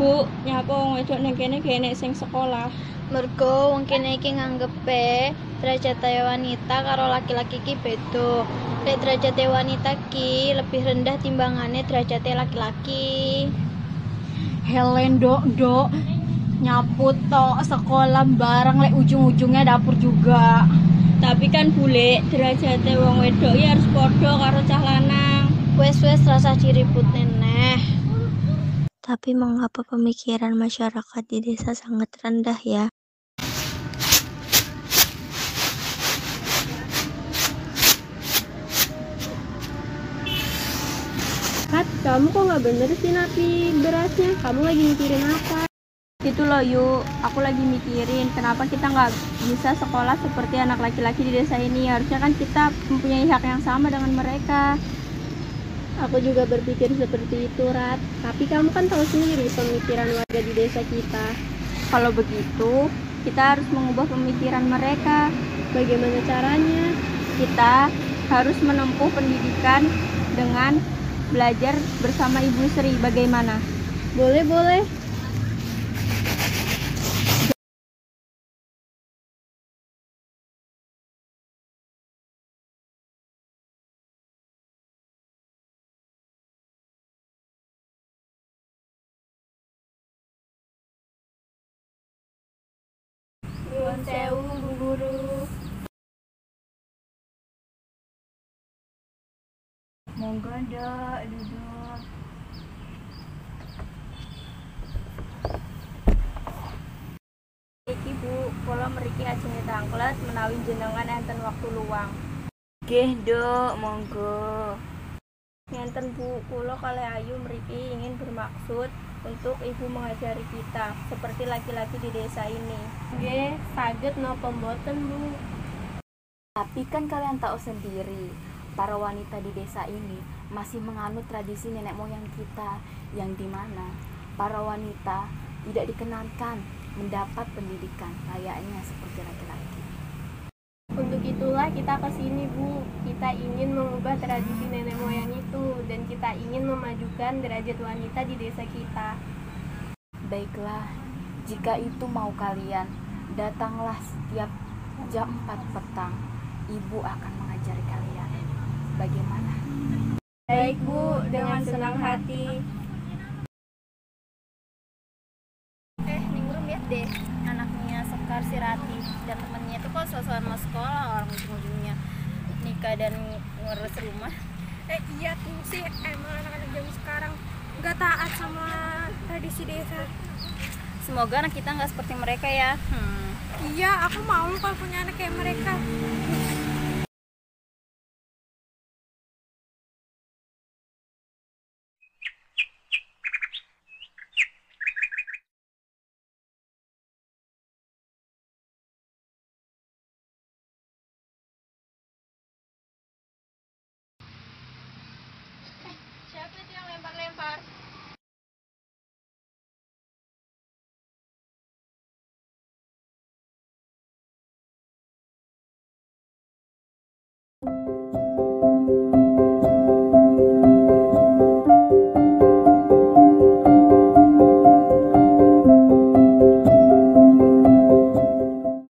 Bu, nyapa wong wedok ning kene kene sing sekolah. Mergo wong kene iki nganggepe derajate wanita karo laki-laki ki beda. Lek derajate wanita ki lebih rendah timbangane derajate laki-laki. Helen dok dok nyaput tok sekolah bareng lek ujung-ujungnya dapur juga. Tapi kan bule derajate wong wedok ya harus padha karo cah lanang. Wes-wes rasa diribut neneh. Tapi mengapa pemikiran masyarakat di desa sangat rendah ya? Kat, kamu kok nggak bener sih napi berasnya? Kamu lagi mikirin apa? Itu loh yuk, aku lagi mikirin kenapa kita nggak bisa sekolah seperti anak laki-laki di desa ini. Harusnya kan kita mempunyai hak yang sama dengan mereka. Aku juga berpikir seperti itu, Rat. Tapi kamu kan tahu sendiri pemikiran warga di desa kita. Kalau begitu, kita harus mengubah pemikiran mereka. Bagaimana caranya? Kita harus menempuh pendidikan dengan belajar bersama Ibu Sri. Bagaimana? Boleh, boleh. Sewu, Guru. Monggo dok duduk. Iki Bu, kula mriki ajeng tangklet menawi jenengan enten waktu luang. Nggih dok monggo. Ngenten Bu, kula kalih Ayu mriki ingin bermaksud untuk Ibu mengajari kita seperti laki-laki di desa ini. Nggih, saged napa mboten Bu? Tapi kan kalian tahu sendiri, para wanita di desa ini masih menganut tradisi nenek moyang kita yang di mana para wanita tidak dikenankan mendapat pendidikan layaknya seperti laki-laki. Itulah kita ke sini Bu. Kita ingin mengubah tradisi nenek moyang itu dan kita ingin memajukan derajat wanita di desa kita. Baiklah, jika itu mau kalian, datanglah setiap jam 4 petang. Ibu akan mengajari kalian. Bagaimana? Baik Bu, dengan senang hati. Eh, Ningrum lihat deh anaknya Sekar Sirati dan temennya itu kok sosokan mau sekolah orang ujung-ujungnya nikah dan ngurus rumah. Eh iya tuh sih emang anak-anak zaman sekarang nggak taat sama tradisi desa. Semoga anak kita nggak seperti mereka ya. Hmm. Iya, aku mau kalau punya anak kayak mereka.